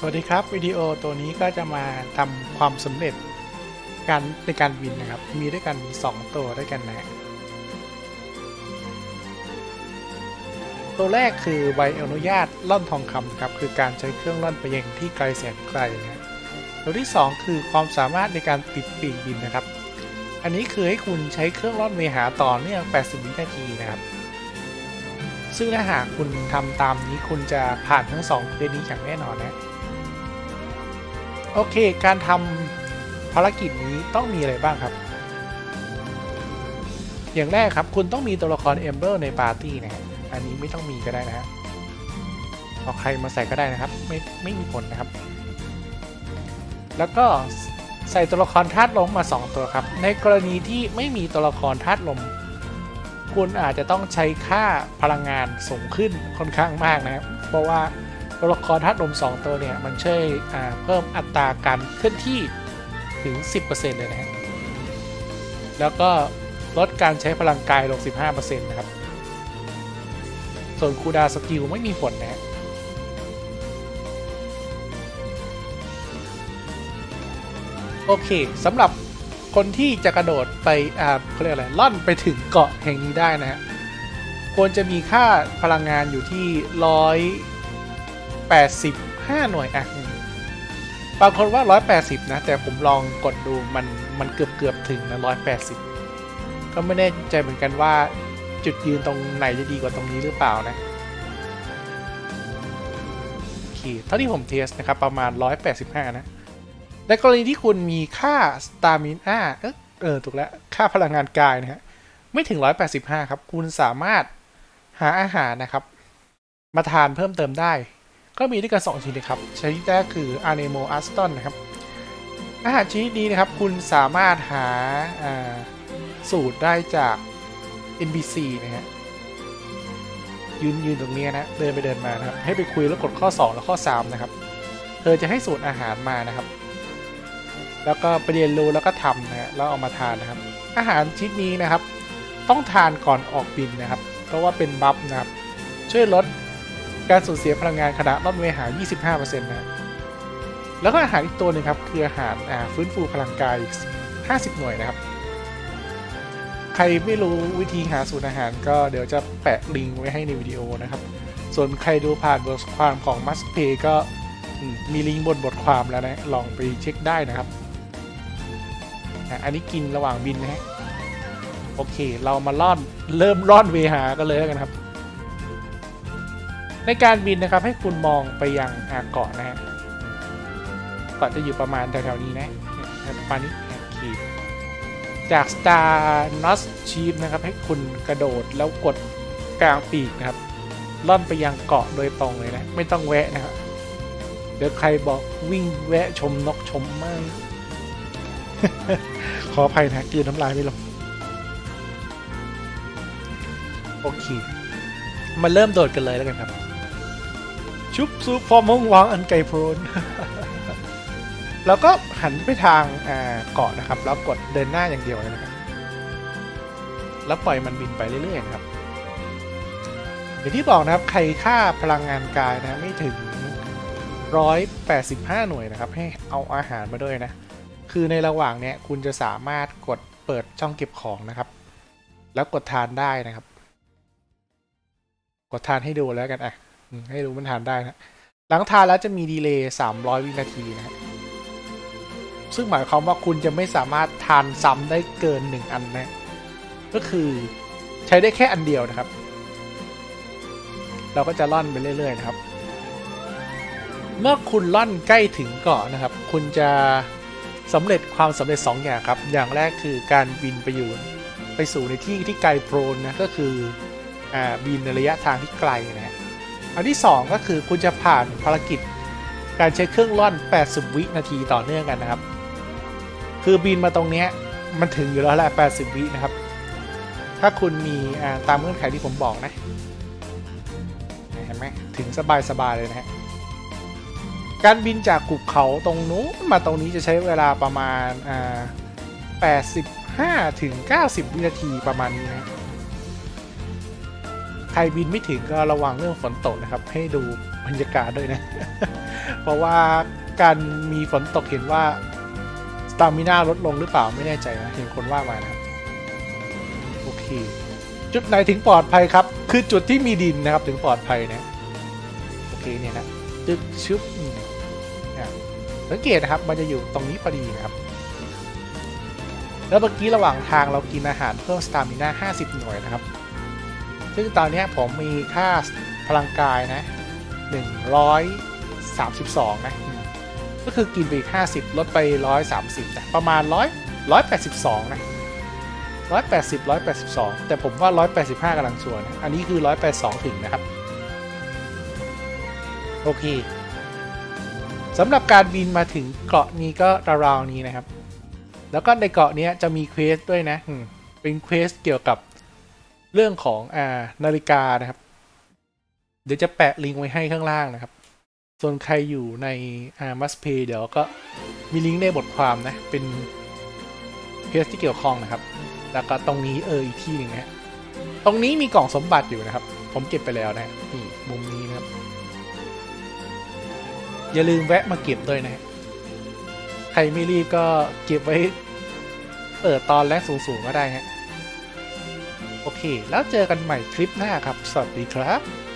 สวัสดีครับ วิดีโอตัวนี้ก็จะมาทำความสำเร็จการในการบินนะครับ มีด้วยกัน 2 ตัวด้วยกันนะ ตัวแรกคือใบอนุญาตล่อนทองคำครับ คือการใช้เครื่องล่อนไปยังที่ไกลแสนไกลนะตัวที่ 2 คือความสามารถในการติดปีกบินนะครับ อันนี้คือให้คุณใช้เครื่องล่อนเวหาต่อเนื่อง 80 วินาทีนะครับซึ่งถ้าหากคุณทำตามนี้คุณจะผ่านทั้ง2เรื่องนี้อย่างแน่นอนนะ โอเค การทำภารกิจนี้ต้องมีอะไรบ้างครับ อย่างแรกครับคุณต้องมีตัวละครเอมเบอร์ในปาร์ตี้นะอันนี้ไม่ต้องมีก็ได้นะฮะเอาใครมาใส่ก็ได้นะครับ ไม่ไม่มีผลนะครับ แล้วก็ใส่ตัวละครธาตุลมมา 2 ตัวครับ ในกรณีที่ไม่มีตัวละครธาตุลม คุณอาจจะต้องใช้ค่าพลังงานสูงขึ้นค่อนข้างมากนะครับ เพราะว่า ตัวละครธาตุลม2 ตัวเนี่ย มันช่วยเพิ่มอัตราการเคลื่อนที่ถึง 10%เลยนะฮะแล้วก็ลดการใช้พลังกายลง 15%นะครับ ส่วนคูดาสกิลไม่มีผลนะฮะโอเคสำหรับคนที่จะกระโดดไปอ่าเขาเรียกอะไรล่อนไปถึงเกาะแห่งนี้ได้นะฮะควรจะมีค่าพลังงานอยู่ที่ร้อย 85 หน่วยอะบางคนว่า 180 นะ แต่ผมลองกดดูมันมันเกือบเกือบถึงนะ 180 ก็ไม่แน่ใจเหมือนกันว่าจุดยืนตรงไหนจะดีกว่าตรงนี้หรือเปล่านะโอเคเท่าที่ผมเทสนะครับ ประมาณ 185 นะ ในกรณีที่คุณมีค่าสตามิน่าเออเออถูกแล้ว ค่าพลังงานกายนะฮะไม่ถึง 185 ครับ คุณสามารถหาอาหารนะครับ มาทานเพิ่มเติมได้ ก็มีด้วยกัน2ชนิดนะครับชนิดแรกคือ a n e m o a s t o n นะครับอาหารชนิดนี้นะครับคุณสามารถหาสูตรได้จาก NPC นะฮะยืนยืนตรงนี้นะเดินไปเดินมานะครับ ให้ไปคุยแล้วกดข้อ 2 และข้อ 3 นะครับ เธอจะให้สูตรอาหารมานะครับ แล้วก็ไปเรียนรู้แล้วก็ทำนะฮะแล้วเอามาทานนะครับ อาหารชนิดนี้นะครับ ต้องทานก่อนออกบินนะครับ เพราะว่าเป็นบัฟนะครับ ช่วยลด การสูญเสียพลังงานขณะล่อนเวหา 25%นะแล้วก็อาหารอีกตัวหนึ่งครับคืออาหารฟื้นฟูพลังกายอีก50 หน่วยนะครับ ใครไม่รู้วิธีหาสูตรอาหารก็เดี๋ยวจะแปะลิงก์ไว้ให้ในวิดีโอนะครับ ส่วนใครดูผ่านบทความของ m u s t p a y ก็มีลิงก์บนบทความแล้วนะ ลองไปเช็คได้นะครับ อันนี้กินระหว่างบินนะฮะ โอเค เรามาล่อนเริ่มล่อนเวหากันเลยกันครับ ในการบินนะครับให้คุณมองไปยังเกาะนะฮะเกาะจะอยู่ประมาณแถวๆนี้นะประมาณนี้ขีดจาก Star n o s Sheep นะครับ ให้คุณกระโดดแล้วกดกลางปีกนะครับล่อนไปยังเกาะโดยตรงเลยนะ ไม่ต้องแวะนะครับ เดี๋ยวใครบอกวิ่งแวะชมนกชมไม่ ขออภัยนะกืนน้ำลายไม่ลงโอเค มาเริ่มโดดกันเลยแล้วกันครับ ชุบซูพอมงวางอันไกลโพรนแล้วก็หันไปทางเกาะนะครับ แล้วกดเดินหน้าอย่างเดียวเลยนะครับ แล้วปล่อยมันบินไปเรื่อยๆนะครับอย่างที่บอกนะครับ ใครค่าพลังงานกายนะไม่ถึง 185 หน่วยนะครับ ให้เอาอาหารมาด้วยนะ คือในระหว่างเนี้ยคุณจะสามารถกดเปิดช่องเก็บของนะครับ แล้วกดทานได้นะครับ กดทานให้ดูแล้วกันอะ ให้รู้มันทานได้นะหลังทานแล้วจะมีดีเลย์300 วินาทีนะซึ่งหมายความว่าคุณจะไม่สามารถทานซ้ำได้เกิน 1 อันนะ ก็คือใช้ได้แค่อันเดียวนะครับ เราก็จะล่อนไปเรื่อย ๆ นะครับ เมื่อคุณล่อนใกล้ถึงเกาะนะครับ คุณจะสำเร็จความสำเร็จ 2 อย่างครับ อย่างแรกคือการบินไปอยู่ ไปสู่ในที่ที่ไกลโพรนนะ ก็คืออบินในระยะทางที่ไกลนะ อันที่ 2 ก็คือคุณจะผ่านภารกิจ การใช้เครื่องล่อน 80 วินาทีต่อเนื่องกันนะครับ คือบินมาตรงนี้มันถึงอยู่แล้วแหละ 80 วินะครับ ถ้าคุณมีตามเงื่อนไขที่ผมบอกนะ เห็นไหมถึงสบาย ๆ เลยนะฮะ การบินจากกุบเขาตรงนู้นมาตรงนี้จะใช้เวลาประมาณ 85 ถึง 90 วินาทีประมาณนี้นะ รบินไม่ถึงก็ระวังเรื่องฝนตกนะครับ ให้ดูบรรยากาศด้วยนะ เพราะว่าการมีฝนตกเห็นว่าสตามิน่าลดลงหรือเปล่าไม่แน่ใจนะเห็นคนว่ามานะครับโอเคจุดไหนถึงปลอดภัยครับ คือจุดที่มีดินนะครับถึงปลอดภัยนะโอเคเนี่ยนะจึกชึบนะสังเกตนะครับมันจะอยู่ตรงนี้พอดีนะครับ แล้วเมื่อกี้ระหว่างทางเรากินอาหารเพิ่มสตามิน่า50 หน่วยนะครับ ซึ่งตอนนี้ผมมีค่าพลังกายนะ132 นะอืมก็คือกินไปอีก 50 ลดไป 130 นะ ประมาณ 100 182 นะ 180 182 แต่ผมว่า 185กำลังชัวนอันนี้คือ 182 ถึงนะครับ โอเคสำหรับการบินมาถึงเกาะนี้ก็ราวๆนี้นะครับ แล้วก็ในเกาะนี้จะมี quest ด้วยนะ เป็น quest เกี่ยวกับ เรื่องของอ่านาฬิกานะครับ เดี๋ยวจะแปะลิงก์ไว้ให้ข้างล่างนะครับ ส่วนใครอยู่ในอ่า Mustplay เดี๋ยวก็มีลิงก์ในบทความนะ เป็น quest ที่เกี่ยวข้องนะครับ แล้วก็ตรงนี้เอออีกที่หนึ่งนะฮะตรงนี้มีกล่องสมบัติอยู่นะครับ ผมเก็บไปแล้วนะนี่มุมนี้นะครับ อย่าลืมแวะมาเก็บด้วยนะฮะใครไม่รีบก็เก็บไว้เปิดตอนแรกสูงๆก็ได้ฮะ โอเค แล้วเจอกันใหม่คลิปหน้าครับ สวัสดีครับ